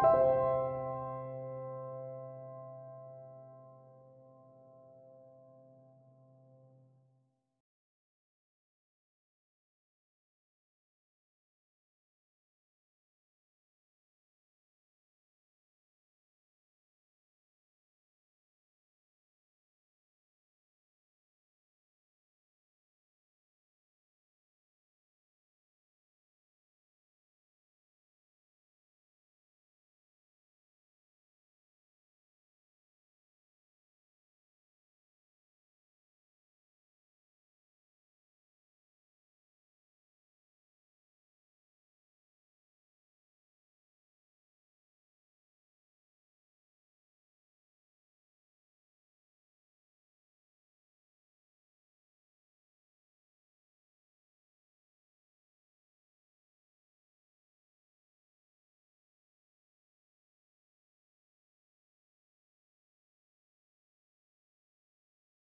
you